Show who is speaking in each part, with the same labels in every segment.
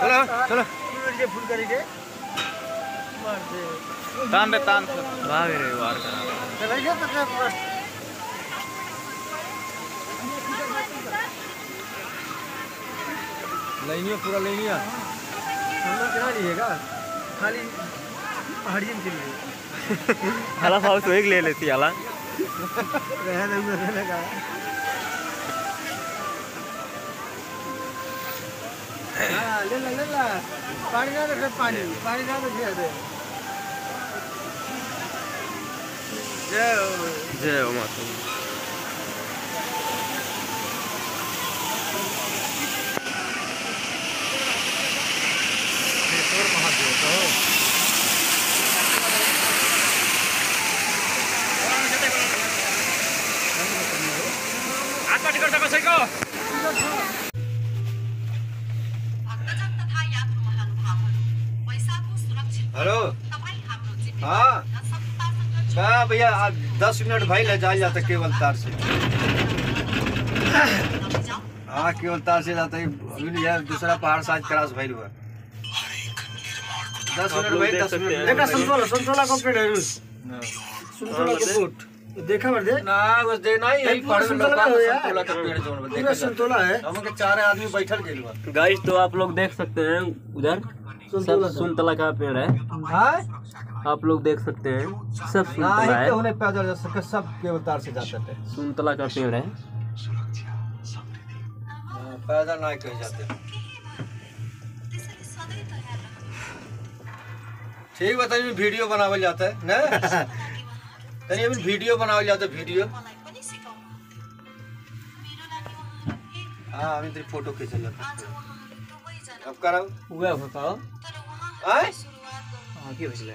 Speaker 1: चलो चलो।
Speaker 2: तान रे तान भाग रे वार करा
Speaker 1: लाइनिया पूरा लाइनिया हम लोग करा लीजिएगा खाली पहाड़ियन के लिए
Speaker 2: हाला फाउ तो एक ले लेती हाला
Speaker 1: रह दूँगा रहने का ले ला ले ला। पानी ना रखे पानी। पानी ना रखे दे। जय हो।
Speaker 2: जय हो माता
Speaker 3: भक्तजन
Speaker 1: हेलो। हाँ। क्या भैया? आप दस मिनट भाई ले जाया जाता केवल तार से। हाँ केवल तार से जाता है। अभी नहीं यार दूसरा पहाड़ साज क्रॉस भाई हुआ। दस मिनट भाई दस मिनट। देखा
Speaker 4: संतोला संतोला को पेड़ है रूस संतोला को फूट। देखा मर दे।
Speaker 1: ना बस देना ही यही पहाड़ में
Speaker 4: संतोला
Speaker 1: लगा
Speaker 4: है।
Speaker 1: संतोला का पेड़ जोड़ में। देखा
Speaker 4: संतोला है।
Speaker 1: हम के चार आदमी बैठल गेल बा।
Speaker 2: गाइस तो आप लोग देख सकते हैं उधर। सब सुनतला का पेड़ है। आप लोग देख सकते हैं सब सुनतला
Speaker 1: है। होने पैदल जा सके सब केवल तार से जाते थे।
Speaker 2: सुनतला का पेड़ है।
Speaker 1: हाँ, पैदल ना कहीं जाते। ठीक बताइए वीडियो बनावल जाता है ना? तनी अभी वीडियो बनावल जाता है वीडियो। हाँ अभी तेरी फ़ोटो खींचल जाता
Speaker 3: आज
Speaker 1: है। अब कराओ
Speaker 2: हुआ बताओ हाँ भेजले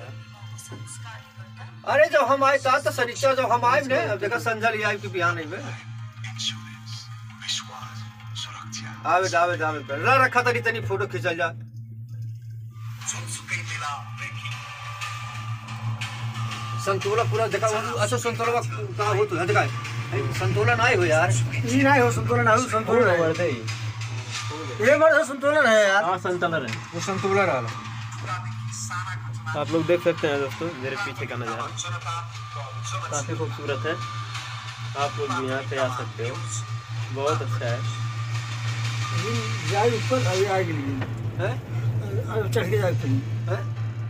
Speaker 1: अरे जब हम आए ता तो सनीचर जब हम आए ने अब देखा संजल ये आए कि बिहान नहीं में आवे आवे आवे पे ला रखा तनी तनी फ़ोटो खींचल जा। संतोला पूरा देखा वो अच्छा संतोला कहाँ हो तो देखा संतोला नहीं हो यार।
Speaker 4: ये नहीं हो संतोलन है। संतोलन है। ये मर संतोलन है यार।
Speaker 2: हाँ संतला है।
Speaker 1: वो संतोला रहा
Speaker 2: आप लोग देख सकते हैं दोस्तों मेरे पीछे का नज़ारा। काफ़ी खूबसूरत है। आप लोग भी यहाँ पे आ सकते हो। बहुत अच्छा है।
Speaker 4: ऊपर अभी आगे
Speaker 1: है?
Speaker 4: चढ़ के जाए फिर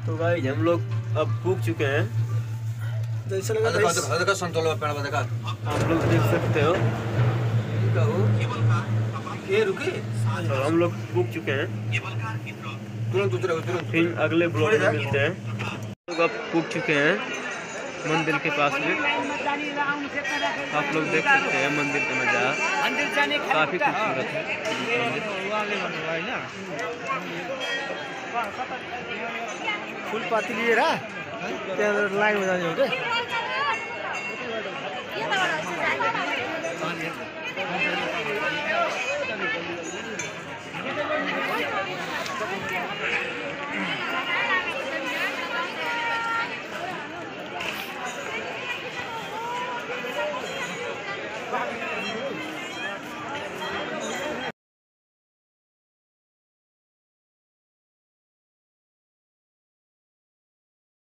Speaker 2: तो भाई हम लोग अब पूछ चुके हैं।
Speaker 4: जैसे लगा
Speaker 1: देखा
Speaker 2: आप लोग देख सकते हो।
Speaker 1: ये रुकी।
Speaker 2: और हम लोग पूछ चुके हैं।
Speaker 1: तुरंत उतरे तुरंत
Speaker 2: फिर अगले ब्लॉग में मिलते हैं। हम लोग अब पूछ चुके हैं मंदिर के पास में। आप लोग देख सकते हैं मंदिर का नज़ारा। काफ़ी खूबसूरत है।
Speaker 4: फूल पाती लिए रहा लाइन में जाने होते